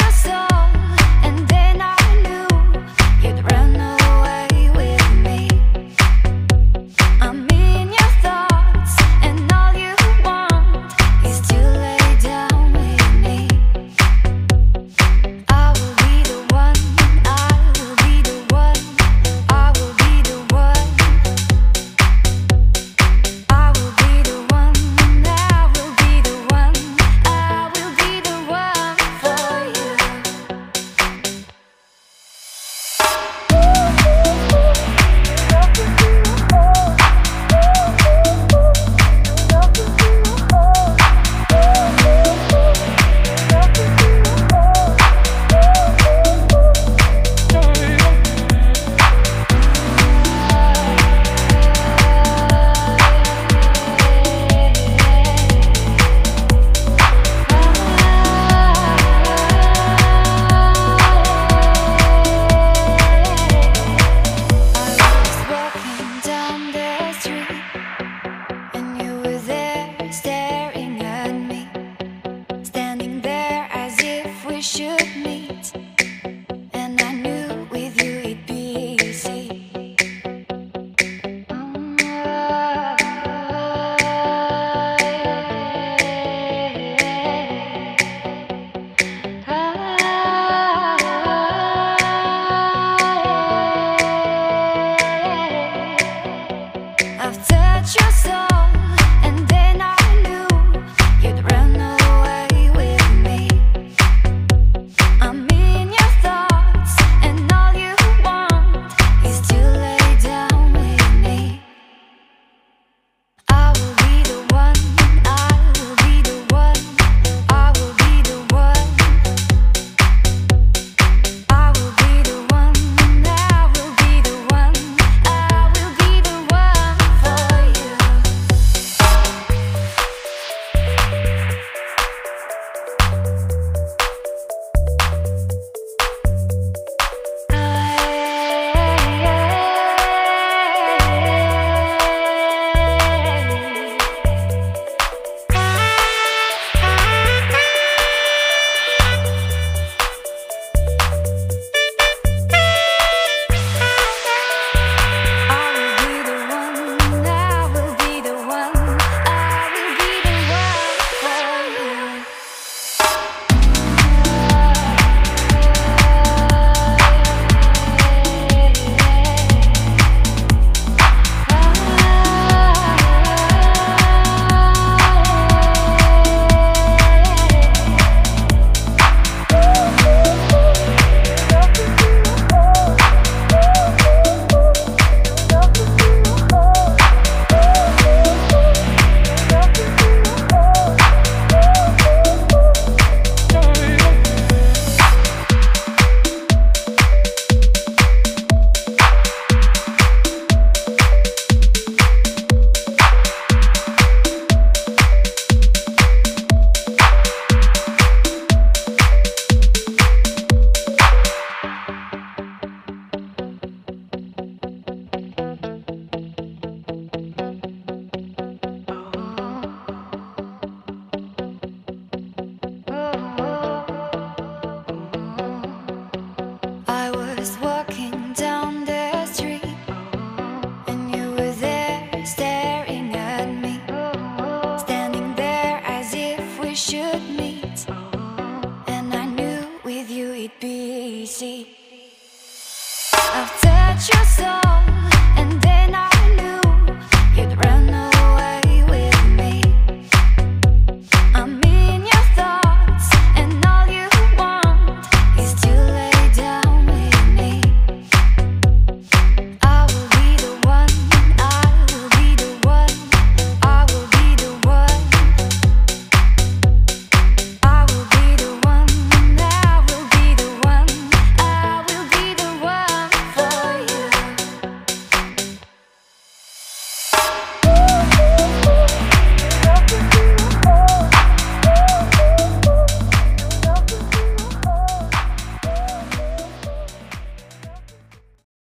your soul.